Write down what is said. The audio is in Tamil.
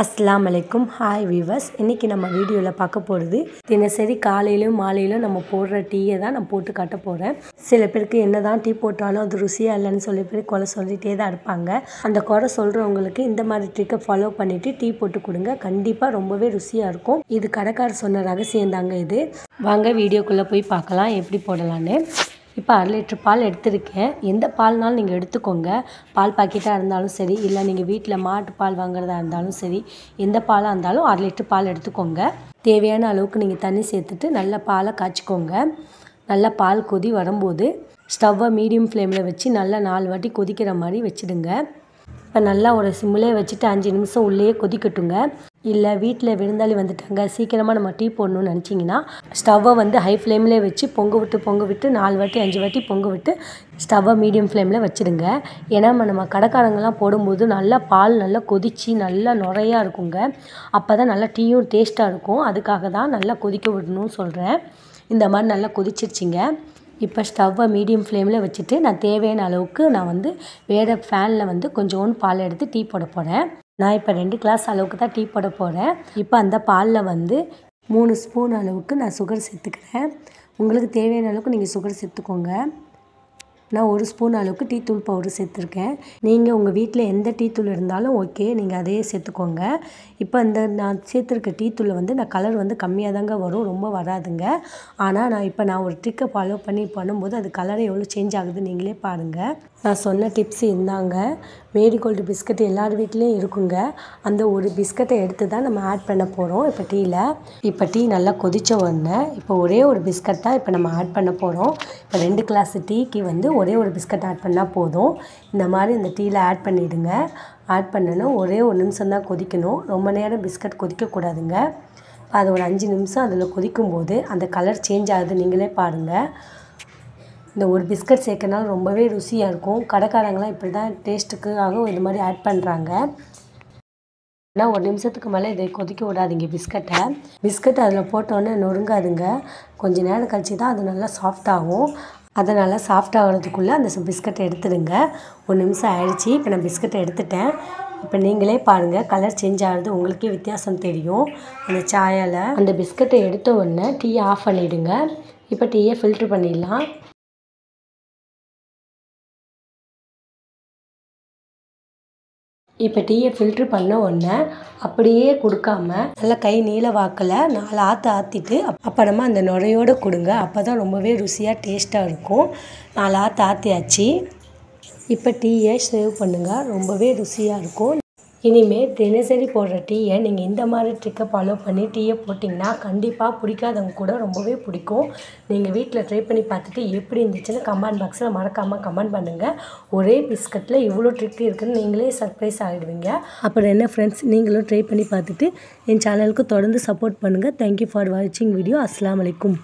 அஸ்லாம் அலைக்கும். ஹாய் வீவர்ஸ் இன்றைக்கி நம்ம வீடியோவில் பார்க்க போகிறது தினசரி காலையிலும் மாலையிலும் நம்ம போடுற டீயை தான் நான் போட்டு காட்ட போகிறேன் சில பேருக்கு என்ன தான் டீ போட்டாலும் அது ருசியாக இல்லைன்னு சொல்லி பேர் குறை சொல்லிகிட்டே தான் இருப்பாங்க. அந்த குறை சொல்கிறவங்களுக்கு இந்த மாதிரி ட்ரிக்கை ஃபாலோ பண்ணிவிட்டு டீ போட்டு கொடுங்க. கண்டிப்பாக ரொம்பவே ருசியாக இருக்கும். இது கடைக்காரர் சொன்ன ரகசியம் தாங்க இது. வாங்க வீடியோக்குள்ளே போய் பார்க்கலாம். எப்படி போடலான்னு. இப்போ அரை லிட்ரு பால் எடுத்திருக்கேன். எந்த பால்னாலும் நீங்கள் எடுத்துக்கோங்க. பால் பாக்கெட்டாக இருந்தாலும் சரி இல்லை நீங்கள் வீட்டில் மாட்டு பால் வாங்குறதா இருந்தாலும் சரி எந்த பாலாக இருந்தாலும் அரை லிட்ரு பால் எடுத்துக்கோங்க. தேவையான அளவுக்கு நீங்கள் தண்ணி சேர்த்துட்டு நல்ல பாலை காய்ச்சிக்கோங்க. நல்லா பால் கொதி வரும்போது ஸ்டவ்வை மீடியம் ஃப்ளேமில் வச்சு நல்லா நாலு வாட்டி கொதிக்கிற மாதிரி வச்சுடுங்க. இப்போ நல்லா ஒரு சிம்மிலே வச்சுட்டு அஞ்சு நிமிஷம் உள்ளேயே கொதிக்கட்டுங்க. இல்லை வீட்டில் விருந்தாளி வந்துட்டாங்க சீக்கிரமாக நம்ம டீ போடணும்னு நினச்சிங்கன்னா ஸ்டவ்வை வந்து ஹை ஃப்ளேம்லேயே வச்சு பொங்க விட்டு பொங்க விட்டு நாலு வாட்டி அஞ்சு வாட்டி பொங்க விட்டு ஸ்டவ்வை மீடியம் ஃப்ளேமில் வச்சுடுங்க. ஏன்னா நம்ம கடைக்காரங்கெல்லாம் போடும்போது நல்லா பால் நல்லா கொதித்து நல்லா நுறையாக இருக்குங்க. அப்போ தான் நல்லா டீயும் டேஸ்ட்டாக இருக்கும். அதுக்காக தான் நல்லா கொதிக்க விடணும்னு சொல்கிறேன் இந்த மாதிரி நல்லா கொதிச்சிருச்சிங்க. இப்போ ஸ்டவ்வை மீடியம் ஃப்ளேமில் வச்சுட்டு நான் தேவையான அளவுக்கு நான் வந்து வேறு ஃபேனில் வந்து கொஞ்சோண்டு பால் எடுத்து டீ போட போகிறேன் நான் இப்போ ரெண்டு கிளாஸ் அளவுக்கு தான் டீ போட போகிறேன் இப்போ அந்த பாலில் வந்து மூணு ஸ்பூன் அளவுக்கு நான் சுகர் சேர்த்துக்கிறேன். உங்களுக்கு தேவையான அளவுக்கு நீங்கள் சுகர் சேர்த்துக்கோங்க. நான் ஒரு ஸ்பூன் அளவுக்கு டீ தூள் பவுடர் சேர்த்துருக்கேன். நீங்கள் உங்கள் வீட்டில் எந்த டீ தூள் இருந்தாலும் ஓகே நீங்கள் அதையே சேர்த்துக்கோங்க. இப்போ இந்த நான் சேர்த்துருக்க டீ தூளை வந்து நான் கலர் வந்து கம்மியாக தாங்க வரும் ரொம்ப வராதுங்க. ஆனால் நான் இப்போ நான் ஒரு ட்ரிக்கை ஃபாலோ பண்ணி பண்ணும்போது அது கலர் எவ்வளோ சேஞ்ச் ஆகுது நீங்களே பாருங்கள் நான் சொன்ன டிப்ஸ் இருந்தாங்க மேரி கோல்டு பிஸ்கட் எல்லார் வீட்லேயும் இருக்குங்க. அந்த ஒரு பிஸ்கட்டை எடுத்து தான் நம்ம ஆட் பண்ண போகிறோம் இப்போ டீயில் இப்போ டீ நல்லா கொதித்த உடனே இப்போ ஒரே ஒரு பிஸ்கட் தான் இப்போ நம்ம ஆட் பண்ண போகிறோம் இப்போ ரெண்டு கிளாஸ் டீக்கு வந்து ஒரே ஒரு பிஸ்கட் ஆட் பண்ணால் போதும். இந்த மாதிரி இந்த டீயில் ஆட் பண்ணிவிடுங்க ஆட் பண்ணணும் ஒரே ஒரு நிமிஷம் தான் கொதிக்கணும். ரொம்ப நேரம் பிஸ்கட் கொதிக்கக்கூடாதுங்க. அது ஒரு அஞ்சு நிமிஷம் அதில் கொதிக்கும்போது அந்த கலர் சேஞ்ச் ஆகுது. நீங்களே பாருங்கள் இந்த ஒரு பிஸ்கட் சேர்க்கனால ரொம்பவே ருசியாக இருக்கும். கடைக்காரங்களாம் இப்படி தான் டேஸ்ட்டுக்காக இது மாதிரி ஆட் பண்ணுறாங்க ஆனால் ஒரு நிமிஷத்துக்கு மேலே இதை கொதிக்க விடாதீங்க பிஸ்கட்டை. பிஸ்கட் அதில் போட்டோன்னே நொறுங்காதுங்க. கொஞ்சம் நேரம் கழித்து தான் அது நல்லா சாஃப்டாகும் அதனால் சாஃப்ட் ஆகிறதுக்குள்ளே அந்த பிஸ்கட்டை எடுத்துடுங்க. ஒரு நிமிஷம் ஆயிடுச்சு. இப்போ நான் பிஸ்கட்டை எடுத்துட்டேன். இப்போ நீங்களே பாருங்கள் கலர் சேஞ்ச் ஆகிறது உங்களுக்கே வித்தியாசம் தெரியும். அந்த சாயால் அந்த பிஸ்கட்டை எடுத்த உடனே டீயை ஆஃப் பண்ணிவிடுங்க இப்போ டீயை ஃபில்ட்ரு பண்ணிடலாம். இப்போ டீயை ஃபில்ட்ரு பண்ண உடனே அப்படியே கொடுக்காம நல்லா கை நீள வாக்கில் நாலு ஆற்று ஆற்றிட்டு அப்புறமா அந்த நுரையோடு கொடுங்க. அப்போ தான் ரொம்பவே ருசியாக டேஸ்ட்டாக இருக்கும். நாலு ஆற்று ஆற்றியாச்சு இப்போ டீயை சேவ் பண்ணுங்கள் ரொம்பவே ருசியாக இருக்கும். இனிமேல் தினசரி போடுற டீயை நீங்கள் இந்த மாதிரி ட்ரிக்கை ஃபாலோ பண்ணி டீயை போட்டிங்கன்னா கண்டிப்பாக பிடிக்காதவங்க கூட ரொம்பவே பிடிக்கும். நீங்கள் வீட்டில் ட்ரை பண்ணி பார்த்துட்டு எப்படி இருந்துச்சுன்னு கமெண்ட் பாக்ஸில் மறக்காமல் கமெண்ட் பண்ணுங்கள் ஒரே பிஸ்கட்டில் இவ்வளோ ட்ரிக் இருக்குதுன்னு நீங்களே சர்ப்ரைஸ் ஆகிடுவீங்க அப்புறம் என்ன ஃப்ரெண்ட்ஸ் நீங்களும் ட்ரை பண்ணி பார்த்துட்டு என் சேனலுக்கு தொடர்ந்து சப்போர்ட் பண்ணுங்கள் தேங்க்யூ ஃபார் வாட்சிங் வீடியோ அஸ்லாம் வலைக்கும்